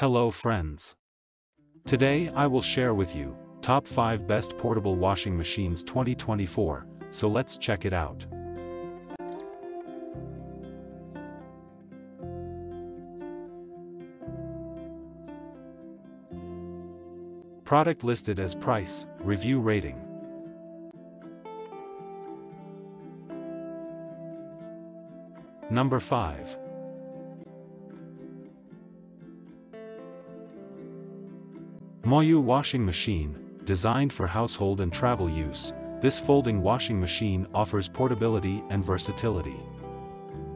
Hello friends. Today I will share with you, top 5 best portable washing machines 2024, so let's check it out. Product listed as price, review rating. Number 5. Moyu washing machine, designed for household and travel use, this folding washing machine offers portability and versatility.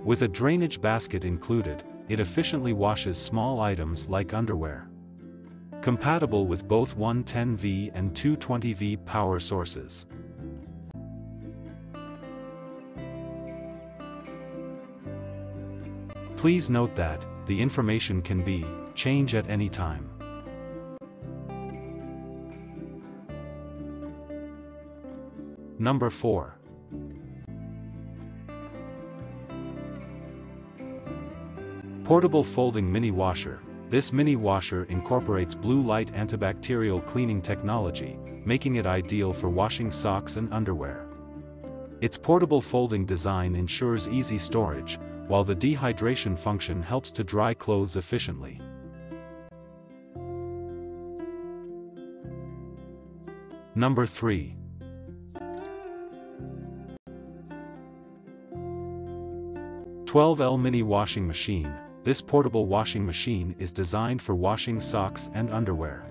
With a drainage basket included, it efficiently washes small items like underwear. Compatible with both 110V and 220V power sources. Please note that, the information can be, change at any time. Number 4. Portable Folding Mini Washer, this mini washer incorporates blue light antibacterial cleaning technology, making it ideal for washing socks and underwear. Its portable folding design ensures easy storage, while the dehydration function helps to dry clothes efficiently. Number 3. Twelve L Mini Washing Machine, this portable washing machine is designed for washing socks and underwear.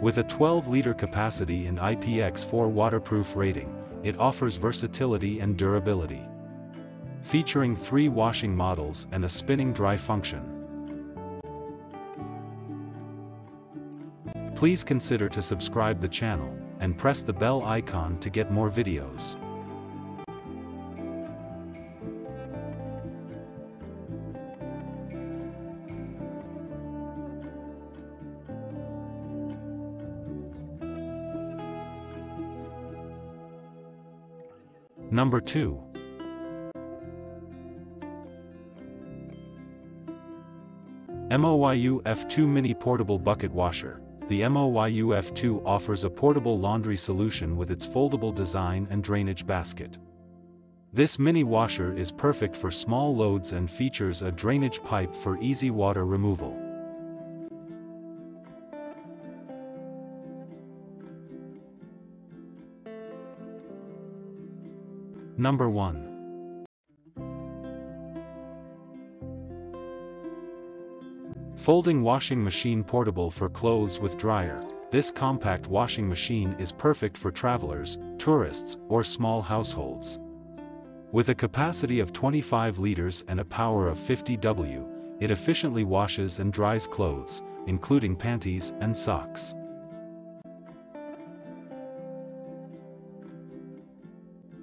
With a 12-liter capacity and IPX4 waterproof rating, it offers versatility and durability. Featuring three washing models and a spinning dry function. Please consider to subscribe the channel, and press the bell icon to get more videos. Number 2. MOYU F2 Mini Portable Bucket Washer. The MOYU F2 offers a portable laundry solution with its foldable design and drainage basket. This mini washer is perfect for small loads and features a drainage pipe for easy water removal. Number 1. Folding washing machine portable for clothes with dryer. This compact washing machine is perfect for travelers, tourists, or small households. With a capacity of 25 liters and a power of 50 W, it efficiently washes and dries clothes, including panties and socks.